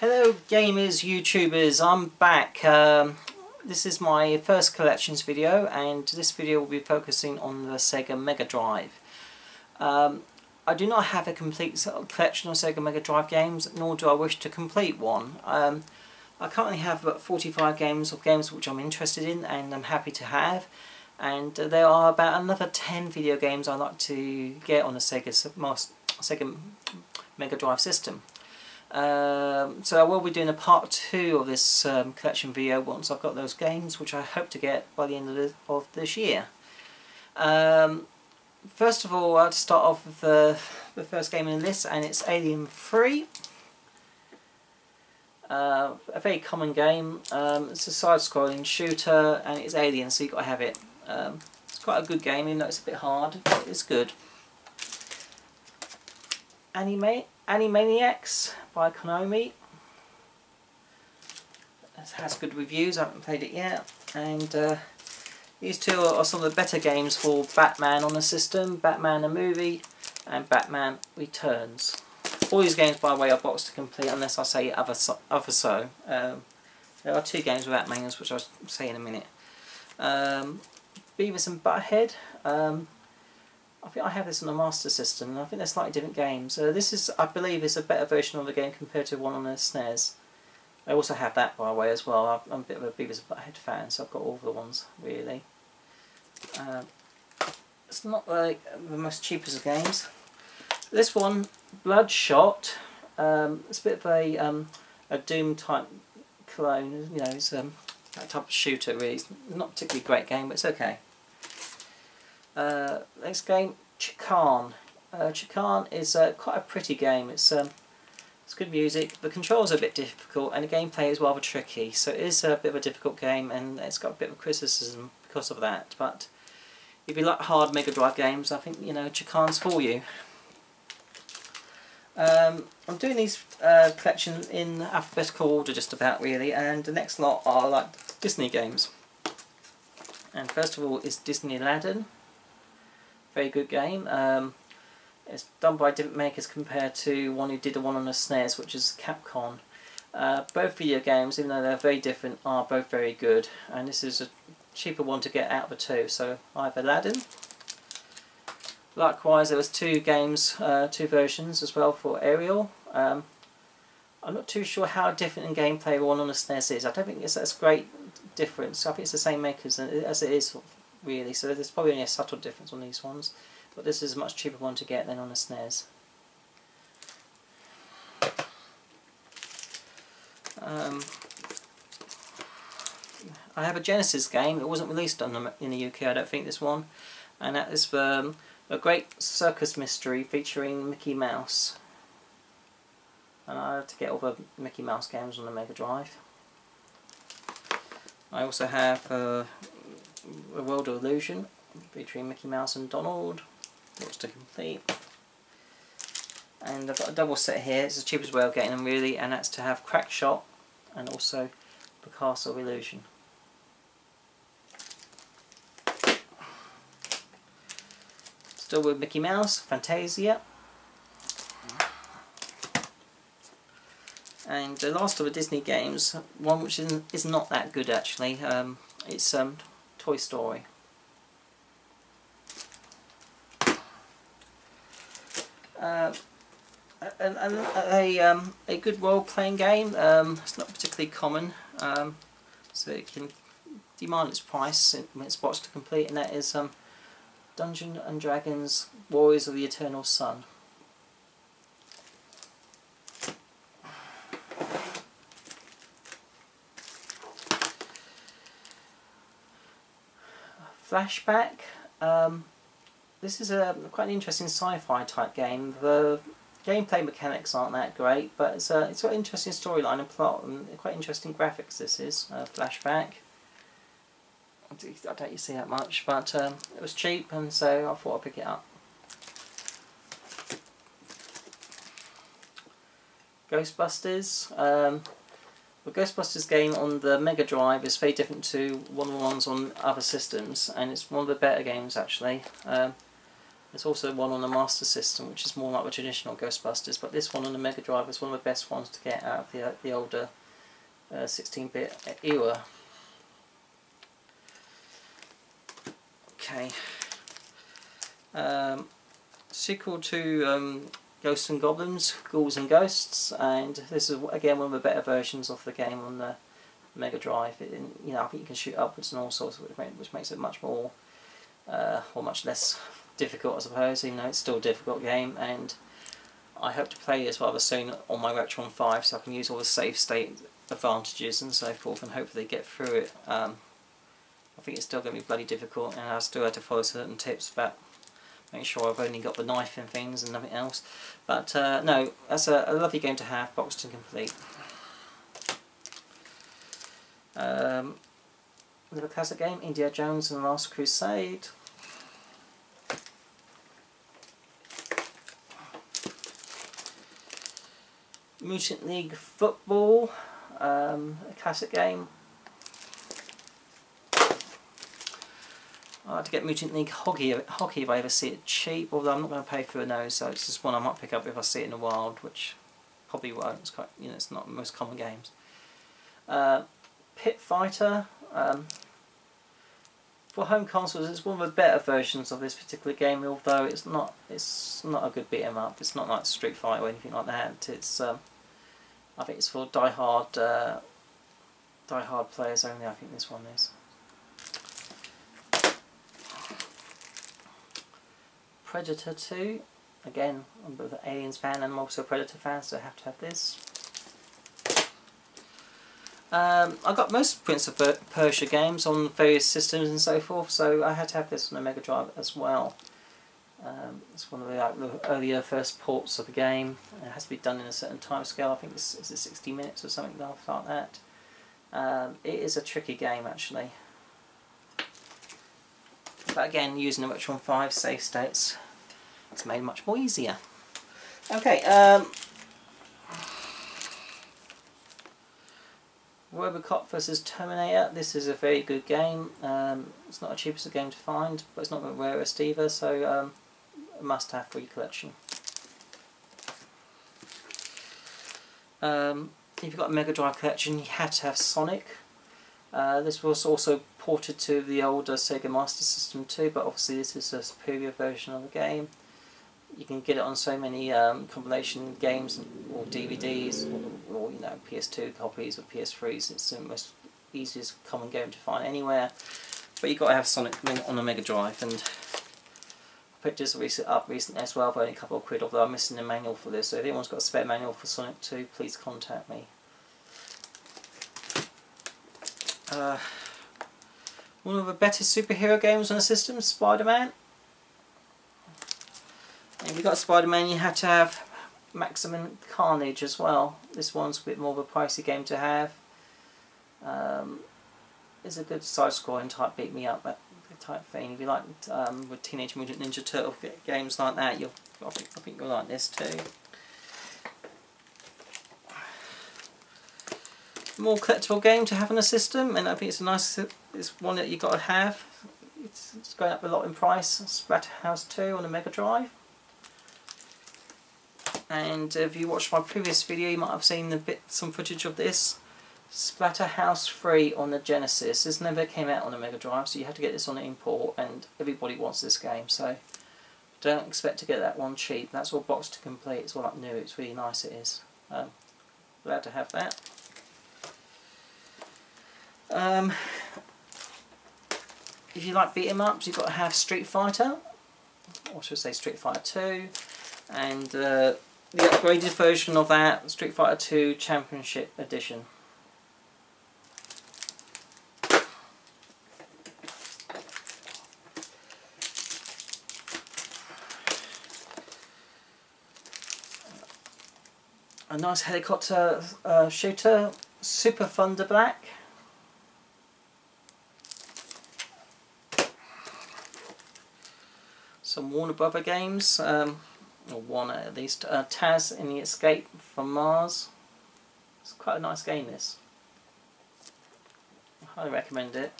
Hello gamers, YouTubers, I'm back. Um, this is my first collections video and this video will be focusing on the Sega Mega Drive. Um, I do not have a complete collection of Sega Mega Drive games, nor do I wish to complete one. Um, I currently have about 45 games of games which I'm interested in and I'm happy to have. And there are about another 10 video games I'd like to get on the Sega, Sega Mega Drive system. Um, so I will be doing a part 2 of this um, collection video once I've got those games, which I hope to get by the end of, the, of this year. Um, first of all, I'll start off with the, the first game in the list, and it's Alien 3. Uh, a very common game. Um, it's a side-scrolling shooter, and it's Alien, so you've got to have it. Um, it's quite a good game, even though it's a bit hard, but it's good. Anime, Animaniacs by Konami. Has good reviews, I haven't played it yet. And uh, these two are some of the better games for Batman on the system, Batman the movie and Batman Returns. All these games by the way are boxed to complete unless I say other so. Other so. Um, there are two games without Batman which I'll say in a minute. Um, Beavis and Butthead. Um, I think I have this on the Master System, and I think they're slightly different games. Uh, this is, I believe, is a better version of the game compared to one on the SNES. I also have that, by the way, as well. I'm a bit of a Beavis and Butthead fan, so I've got all the ones, really. Uh, it's not like the most cheapest of games. This one, Bloodshot, um, it's a bit of a, um, a Doom type clone, you know, it's um, that type of shooter really. It's not particularly great game, but it's okay. Uh, next game, Chakan. Uh, Chakan is uh, quite a pretty game. It's um, it's good music. The controls are a bit difficult, and the gameplay is rather tricky. So it is a bit of a difficult game, and it's got a bit of criticism because of that. But if you like hard Mega Drive games, I think you know Chakan's for you. Um, I'm doing these uh, collections in alphabetical order, just about really, and the next lot are like Disney games. And first of all is Disney Aladdin very good game. Um, it's done by different makers compared to one who did the one on the SNES, which is Capcom. Uh, both video games, even though they're very different, are both very good. And this is a cheaper one to get out of the two. So I have Aladdin. Likewise, there was two games, uh, two versions as well for Ariel. Um, I'm not too sure how different in gameplay one on the SNES is. I don't think it's that's great difference. I think it's the same makers as it is really, so there's probably only a subtle difference on these ones, but this is a much cheaper one to get than on the SNES. Um, I have a Genesis game, it wasn't released on in the UK I don't think this one, and that is um, a great circus mystery featuring Mickey Mouse. And I have to get all the Mickey Mouse games on the Mega Drive. I also have uh, a World of Illusion featuring Mickey Mouse and Donald. What's to complete. And I've got a double set here, it's the cheapest way of getting them really, and that's to have QuackShot and also the Castle Illusion. Still with Mickey Mouse, Fantasia. And the last of the Disney games, one which is, is not that good actually, um, it's um, Toy Story. Uh, and, and a, um, a good role-playing game. Um, it's not particularly common, um, so it can demand its price when it's watched to complete, and that is um, Dungeons and Dragons: Warriors of the Eternal Sun. Flashback. Um, this is a quite an interesting sci-fi type game. The gameplay mechanics aren't that great, but it's, a, it's got an interesting storyline and plot and quite interesting graphics this is, uh, Flashback. I don't see that much, but um, it was cheap and so I thought I'd pick it up. Ghostbusters. Um, Ghostbusters game on the Mega Drive is very different to one of the ones on other systems, and it's one of the better games actually. Um, There's also one on the Master System, which is more like the traditional Ghostbusters, but this one on the Mega Drive is one of the best ones to get out of the, the older 16-bit uh, era. Okay. Um, sequel to um, Ghosts and Goblins, Ghouls and Ghosts, and this is again one of the better versions of the game on the Mega Drive. It, you know, I think you can shoot upwards and all sorts, of which makes it much more, uh, or much less difficult, I suppose. Even though it's still a difficult game, and I hope to play this rather soon on my Retron 5, so I can use all the save state advantages and so forth, and hopefully get through it. Um, I think it's still going to be bloody difficult, and I still have to follow certain tips about make sure I've only got the knife and things and nothing else. But uh, no, that's a, a, lovely game to have, boxed and complete. Um, another classic game, Indiana Jones and the Last Crusade. Mutant League Football, um, a classic game. I like to get Mutant League Hockey, hockey if I ever see it cheap, although I'm not going to pay for a nose, so it's just one I might pick up if I see it in the wild, which probably won't. It's quite, you know, it's not the most common games. Uh, Pit Fighter. Um, for home consoles, it's one of the better versions of this particular game, although it's not it's not a good beat 'em up. It's not like Street Fighter or anything like that. It's um, I think it's for die-hard uh, die-hard players only. I think this one is. Predator 2. Again, I'm both an Aliens fan and I'm also a Predator fan, so I have to have this. Um, I got most Prince of Persia games on various systems and so forth, so I had to have this on the Mega Drive as well. Um, it's one of the, like, the, earlier first ports of the game. It has to be done in a certain time scale. I think it's, it's 60 minutes or something like that. Um, it is a tricky game actually. But again, using the Retron 5 save states, it's made much more easier. Okay, um, Robocop vs Terminator. This is a very good game. Um, it's not the cheapest game to find, but it's not the rarest either, so um, a must-have for your collection. Um, if you've got a Mega Drive collection, you had to have Sonic. Uh, this was also ported to the older Sega Master System too, but obviously this is a superior version of the game. You can get it on so many um, compilation games or DVDs or, or, you know PS2 copies or PS3s. It's the most easiest common game to find anywhere. But you've got to have Sonic on the Mega Drive, and I picked this recent up recently as well for only a couple of quid. Although I'm missing the manual for this, so if anyone's got a spare manual for Sonic 2, please contact me. Uh, one of the better superhero games on the system, Spider-Man. If you've got Spider-Man you have to have Maximum Carnage as well. This one's a bit more of a pricey game to have. Um, it's a good side-scrolling type beat-me-up type thing. If you like um, with Teenage Mutant Ninja Turtle games like that, you'll I think, I think you'll like this too. More collectible game to have in the system and I think it's a nice it's one that you've got to have. It's, it's going up a lot in price Splatterhouse 2 on the Mega Drive. And if you watched my previous video you might have seen a bit some footage of this. Splatterhouse 3 on the Genesis. This never came out on the Mega Drive so you have to get this on import and everybody wants this game so don't expect to get that one cheap. That's all boxed to complete. It's all up new. It's really nice it is. Um, glad to have that um, if you like beat 'em ups, you've got to have Street Fighter, or should I say Street Fighter 2, and uh, the upgraded version of that, Street Fighter 2 Championship Edition. A nice helicopter uh, shooter, Super Thunder Blade. some Warner Brother games, um, or one at least. Uh, Taz in the Escape from Mars. It's quite a nice game this. I highly recommend it.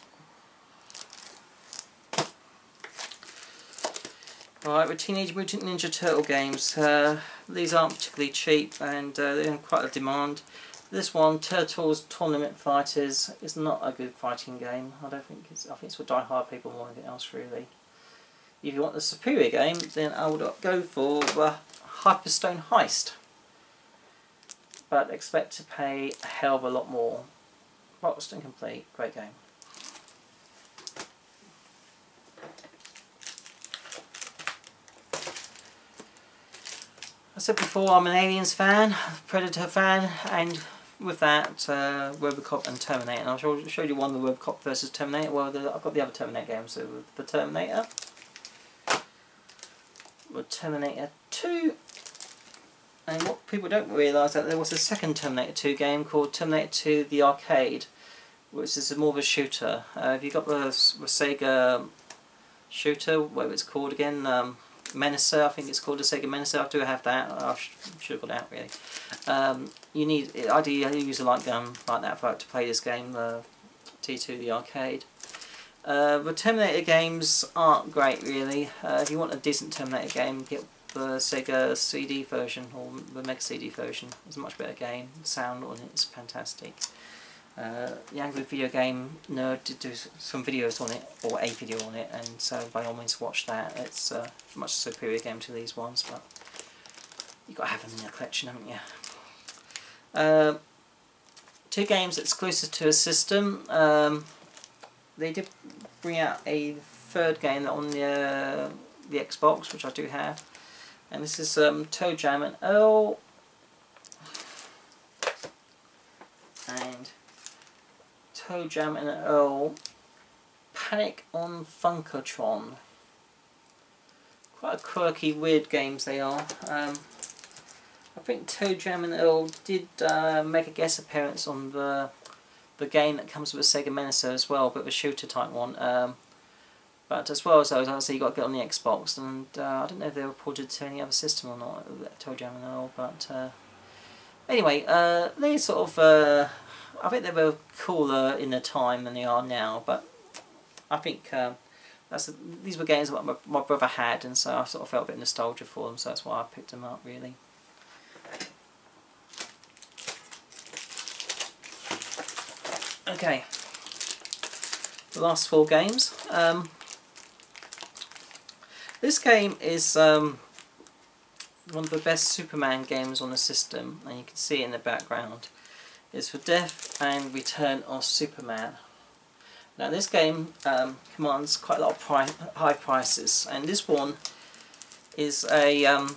Right, with Teenage Mutant Ninja Turtle games, uh, these aren't particularly cheap and uh, they're in quite a demand. This one, Turtles Tournament Fighters, is not a good fighting game. I don't think it's. I think it's for die-hard people more than anything else, really. If you want the superior game, then I would go for the Hyperstone Heist. But expect to pay a hell of a lot more. And complete, great game. I said before I'm an Aliens fan, Predator fan, and with that, uh, Robocop and Terminator. And I'll show, show you one the Robocop versus Terminator. Well, the, I've got the other Terminator games. So the Terminator, Terminator 2, and what people don't realise that there was a second Terminator 2 game called Terminator 2: The Arcade, which is more of a shooter. Uh, have you got the, the Sega shooter? Whatever it's called again. Um, Menacer, I think it's called a Sega Menacer. I do have that. I should have got out really. Um, you need ideally you use a light gun like that for to play this game, the T2, the arcade. Uh, the Terminator games aren't great really. Uh, if you want a decent Terminator game, get the Sega CD version or the Mega CD version. It's a much better game. The sound on it is fantastic. Uh, the Angry Video Game Nerd did do some videos on it, or a video on it, and so by all means watch that. It's a much superior game to these ones, but you've got to have them in your collection, haven't you? Uh, two games exclusive to a system. Um, they did bring out a third game on the, uh, the Xbox, which I do have, and this is um, ToeJam and Earl. And Toe Jam and Earl Panic on Funkotron. Quite quirky, weird games they are. Um, I think Toe Jam and Earl did uh, make a guest appearance on the the game that comes with Sega Menacer as well, but the shooter type one. Um, but as well as those, obviously you got to get on the Xbox, and uh, I don't know if they were ported to any other system or not, ToeJam and Earl, but uh, anyway, uh, they sort of uh, I think they were cooler in the time than they are now, but I think um, that's a, these were games that my, my brother had, and so I sort of felt a bit nostalgia for them, so that's why I picked them up, really. Okay, the last four games. Um, this game is um, one of the best Superman games on the system, and you can see in the background is for Death and Return of Superman. Now this game um, commands quite a lot of pri high prices and this one is a um,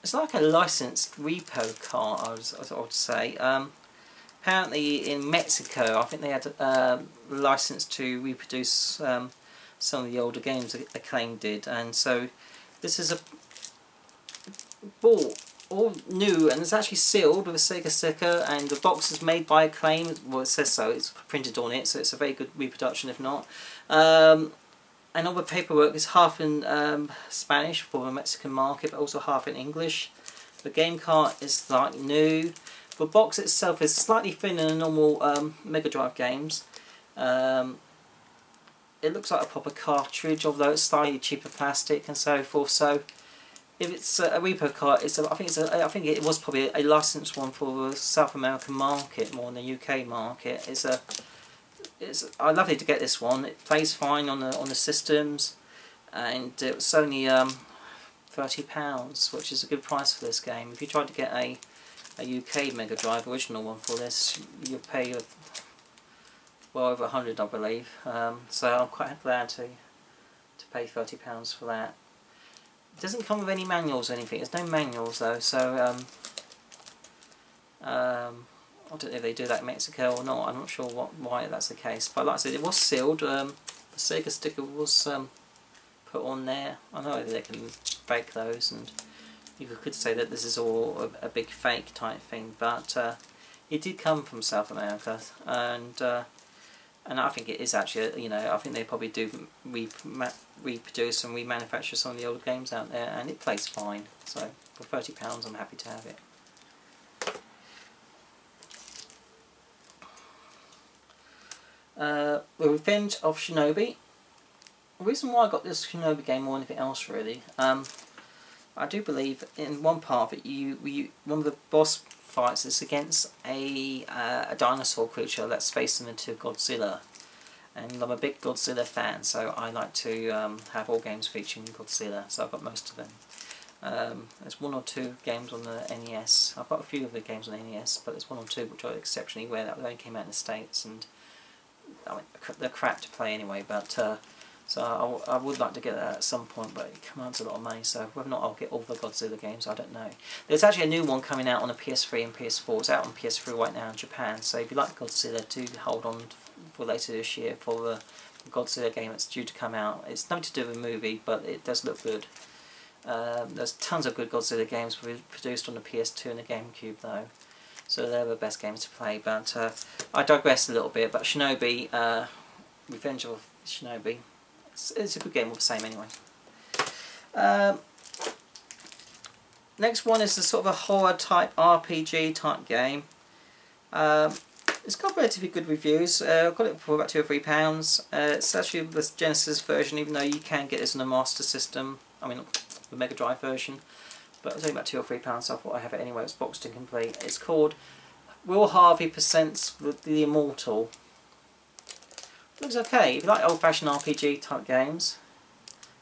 it's like a licensed repo car I, I would say. Um, apparently in Mexico I think they had a uh, license to reproduce um, some of the older games that Acclaim did and so this is a ball all new and it's actually sealed with a Sega sticker and the box is made by Acclaim, well it says so, it's printed on it so it's a very good reproduction if not. Um, and all the paperwork is half in um, Spanish for the Mexican market but also half in English. The game cart is like new. The box itself is slightly thinner than normal um, Mega Drive games. Um, it looks like a proper cartridge although it's slightly cheaper plastic and so forth so if it's a, repo cart, it's a, I think it's a, I think it was probably a, licensed one for the South American market more than the UK market. It's a it's I lovely to get this one. It plays fine on the on the systems, and it was only um, thirty pounds, which is a good price for this game. If you tried to get a a UK Mega Drive original one for this, you pay well over hundred, I believe. Um, so I'm quite glad to to pay thirty pounds for that. It doesn't come with any manuals or anything. There's no manuals though, so um, um, I don't know if they do that in Mexico or not. I'm not sure what why that's the case. But like I said, it was sealed. Um, the Sega sticker was um, put on there. I know they can fake those, and you could say that this is all a, a big fake type thing, but uh, it did come from South America, and uh, and I think it is actually, you know, I think they probably do re reproduce and remanufacture some of the old games out there, and it plays fine. So for thirty pounds, I'm happy to have it. Uh, the Revenge of Shinobi. the reason why I got this Shinobi game more than anything else really, um, I do believe in one part that you, you one of the boss fights is against a uh, a dinosaur creature that's facing into Godzilla. And I'm a big Godzilla fan, so I like to um, have all games featuring Godzilla, so I've got most of them. Um, there's one or two games on the NES. I've got a few of the games on the NES, but there's one or two which are exceptionally rare that only came out in the States, and I mean, they're crap to play anyway, but uh, so I, I would like to get that at some point, but it commands a lot of money, so whether or not I'll get all the Godzilla games, I don't know. There's actually a new one coming out on the PS3 and PS4. It's out on PS3 right now in Japan, so if you like Godzilla, do hold on for later this year for the Godzilla game that's due to come out. It's nothing to do with a movie, but it does look good. Um, there's tons of good Godzilla games produced on the PS2 and the GameCube, though. So they're the best games to play, but uh, I digress a little bit, but Shinobi, uh, Revenge of Shinobi, it's, it's, a good game all the same anyway. Um, next one is a sort of a horror type RPG type game. Um, it's got relatively good reviews. Uh, I've got it for about two or three pounds. Uh, it's actually the Genesis version, even though you can get this on a Master System. I mean, the Mega Drive version but it's only about two or three pounds, so I thought I have it anyway. It's boxed and complete. It's called Will Harvey Presents the Immortal. Looks okay. If you like old-fashioned RPG type games,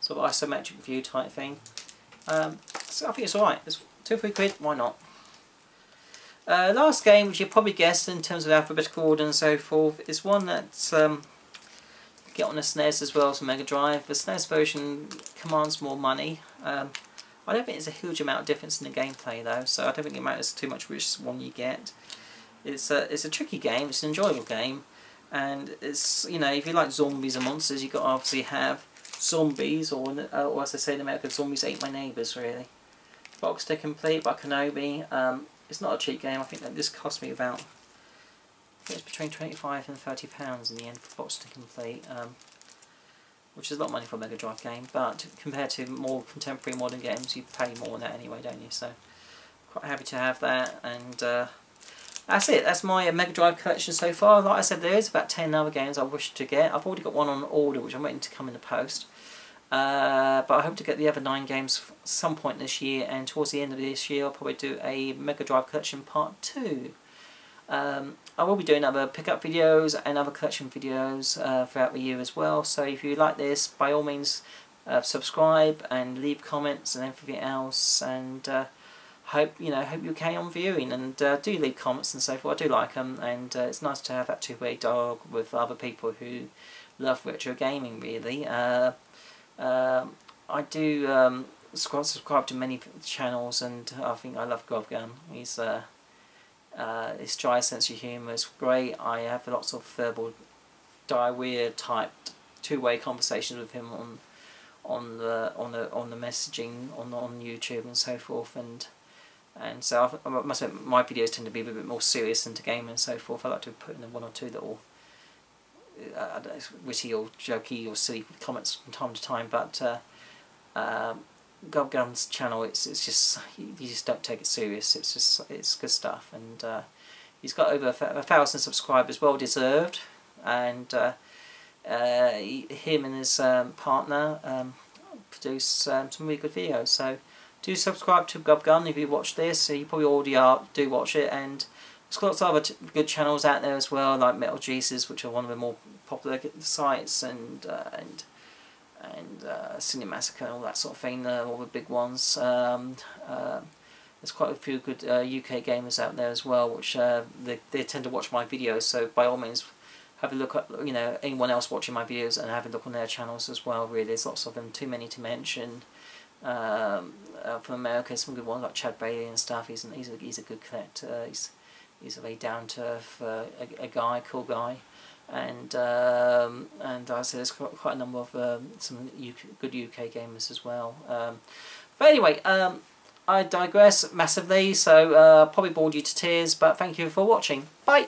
sort of isometric view type thing, um, so I think it's alright. It's two or three quid, why not? Uh, last game, which you probably guessed in terms of alphabetical order and so forth, is one that's um, get on the SNES as well as Mega Drive. The SNES version commands more money. Um, I don't think there's a huge amount of difference in the gameplay though, so I don't think it matters too much which one you get. It's a, it's a tricky game, it's an enjoyable game, and it's, you know, if you like zombies and monsters, you've got to obviously have zombies, or, uh, or as I say in America, zombies ate my neighbours, really. Box to complete by Konami. Um, it's not a cheap game, I think that this cost me about, it's between 25 and 30 pounds in the end for box to complete. Um, which is a lot of money for a Mega Drive game, but compared to more contemporary modern games, you pay more than that anyway, don't you? So, quite happy to have that, and uh, that's it. That's my Mega Drive collection so far. Like I said, there is about 10 other games I wish to get. I've already got one on order, which I'm waiting to come in the post. Uh, but I hope to get the other nine games some point this year, and towards the end of this year, I'll probably do a Mega Drive collection part two. Um, I will be doing other pickup videos and other collection videos uh, throughout the year as well, so if you like this, by all means uh, subscribe and leave comments and everything else, and uh, hope you know hope you carry on viewing, and uh, do leave comments and so forth, I do like them, and uh, it's nice to have that two-way dialogue with other people who love retro gaming really. Uh, um, I do um, subscribe to many channels, and I think I love GovGun. He's uh, his dry sense of humour is great. I have lots of verbal diarrhea type two-way conversations with him on on the on the on the messaging on on YouTube and so forth and and so I've, I must admit my videos tend to be a bit more serious into gaming and so forth. I like to put in one or two little uh, witty or jokey or silly comments from time to time, but uh, GovGun's channel, it's it's just you just don't take it serious. It's just it's good stuff, and uh, he's got over a thousand subscribers, well deserved, and uh, uh, he, him and his um, partner um, produce um, some really good videos. So do subscribe to GovGun if you watch this. So you probably already are. Do watch it, and there's lots of other good channels out there as well, like Metal Jesus, which are one of the more popular sites, and uh, and and uh, Cinemassacre and all that sort of thing, uh, all the big ones. Um, uh, there's quite a few good uh, UK gamers out there as well, which uh, they, they tend to watch my videos, so by all means have a look at you know anyone else watching my videos and have a look on their channels as well really there's lots of them too many to mention um, uh, from America some good ones like Chad Bailey and stuff he's, an, he's, a, he's a good collector he's, he's a very down to earth uh, a, a guy cool guy and um, and I said there's quite a number of um, some UK, good UK gamers as well. Um, but anyway, um, I digress massively, so uh, probably bored you to tears, but thank you for watching. Bye!